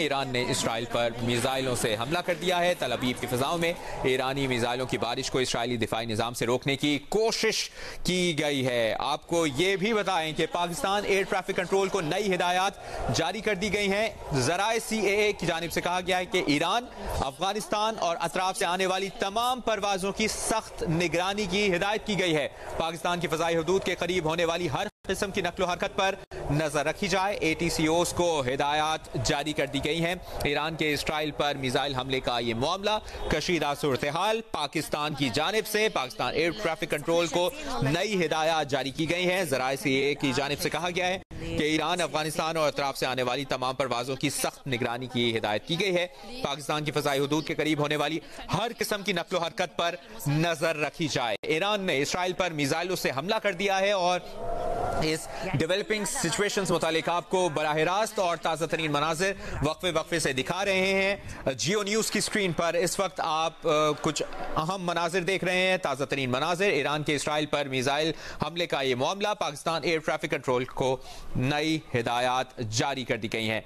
Iran ने Israel पर मिसाइलों से हमला कर दिया है। तल अबीब की फिजाओं में ईरानी मिसाइलों की बारिश को इसराइली दिफाई निज़ाम से रोकने की कोशिश की गई है। आपको ये भी बताएँ कि पाकिस्तान एयर ट्रैफ़िक कंट्रोल को नई हिदायत जारी कर दी गई हैं। जराए सी ए की जानब से कहा गया है कि ईरान, अफ़गानिस्तान और अतराफ से आने वाली तमाम परवाजों की सख्त निगरानी की हिदायत की गई है। पाकिस्तान की फजाई हदूद के करीब होने वाली हर किस्म की नकलो हरकत पर नज़र रखी जाए। ए टी सी ओस को हिदायत जारी कर दी गई हैं। ईरान के इसराइल पर मिसाइल हमले का ये मामला कशीदा सूरत हाल पाकिस्तान की जानब से पाकिस्तान एयर ट्रैफ़िक कंट्रोल को नई हिदायत जारी की गई हैं। जराए सी ए की जानब से कहा गया है कि ईरान, अफ़गानिस्तान और अतराफ से आने वाली तमाम परवाजों की सख्त निगरानी की हिदायत की गई है। पाकिस्तान की फजाई हदूद के करीब होने वाली हर किस्म की नकलो हरकत पर नज़र रखी जाए। ईरान ने इसराइल पर मिसाइलों से हमला कर दिया है और इस डेवलपिंग सिचुएशन मुतालिक आपको बरह रास्त और ताज़ा तरीन मनाजिर वक्फे वक्फे से दिखा रहे हैं। जियो न्यूज़ की स्क्रीन पर इस वक्त आप कुछ अहम मनाजिर देख रहे हैं। ताज़ा तरीन मनाजिर, ईरान के इसराइल पर मिज़ाइल हमले का ये मामला, पाकिस्तान एयर ट्रैफ़िक कंट्रोल को नई हिदायत जारी कर दी गई हैं।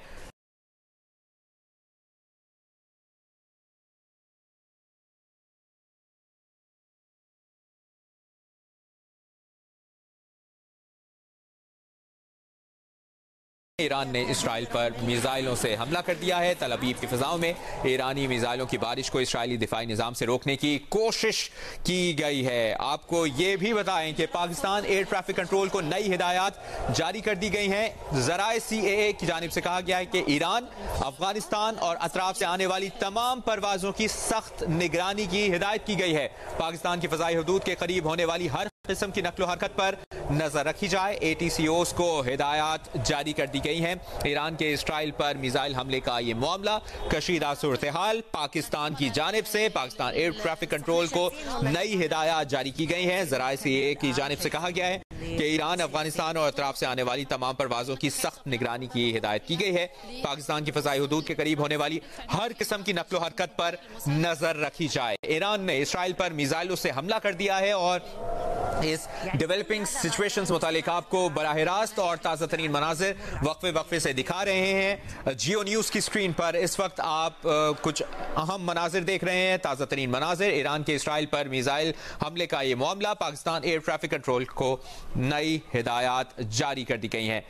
ईरान ने इसराइल पर मिसाइलों से हमला कर दिया है। तल अबीब की फिजाओं में ईरानी मिसाइलों की बारिश को इसराइली दिफाई निज़ाम से रोकने की कोशिश की गई है। आपको ये भी बताएँ कि पाकिस्तान एयर ट्रैफ़िक कंट्रोल को नई हिदायत जारी कर दी गई हैं। जराए सी ए की जानब से कहा गया है कि ईरान, अफ़गानिस्तान और अतराफ से आने वाली तमाम परवाजों की सख्त निगरानी की हिदायत की गई है। पाकिस्तान की फजाई हदूद के करीब होने वाली हर किस्म की नकलो हरकत पर नज़र रखी जाए। ए टी सी ओस को हिदायत जारी कर दी गई हैं। ईरान के इसराइल पर मिसाइल हमले का ये मामला कशीदा सूरत हाल पाकिस्तान की जानब से पाकिस्तान एयर ट्रैफ़िक कंट्रोल को नई हिदायत जारी की गई हैं। जराए सी ए की जानब से कहा गया है कि ईरान, अफ़गानिस्तान और अतराफ से आने वाली तमाम परवाजों की सख्त निगरानी की हिदायत की गई है। पाकिस्तान की फजाई हदूद के करीब होने वाली हर किस्म की नकलो हरकत पर नज़र रखी जाए। ईरान ने इसराइल पर मिसाइलों से हमला कर दिया है और इस डेवलपिंग सिचुएशन मुतालिक आपको बरह रास्त और ताज़ा तरीन मनाजिर वक्फे वक्फे से दिखा रहे हैं। जियो न्यूज़ की स्क्रीन पर इस वक्त आप कुछ अहम मनाजिर देख रहे हैं। ताज़ा तरीन मनाजिर ईरान के इसराइल पर मिज़ाइल हमले का ये मामला पाकिस्तान एयर ट्रैफ़िक कंट्रोल को नई हिदायत जारी कर दी गई हैं।